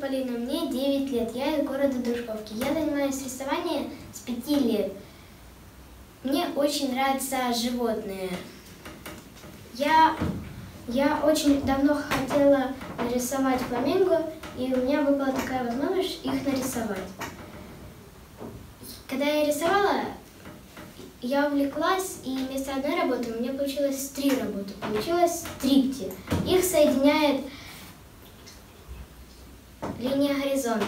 Полина, мне 9 лет, я из города Дружковки. Я занимаюсь рисованием с 5 лет. Мне очень нравятся животные. Я, я очень давно хотела нарисовать фламинго, и у меня выпала такая возможность их нарисовать. Когда я рисовала, я увлеклась, и вместо одной работы у меня получилось три работы. Получилось триптих. Их соединяет линия горизонта.